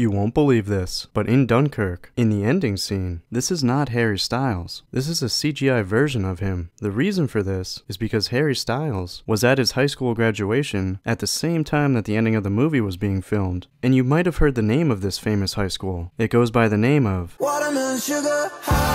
You won't believe this, but in Dunkirk, in the ending scene, this is not Harry Styles. This is a CGI version of him. The reason for this is because Harry Styles was at his high school graduation at the same time that the ending of the movie was being filmed. And you might have heard the name of this famous high school. It goes by the name of Watermelon sugar high.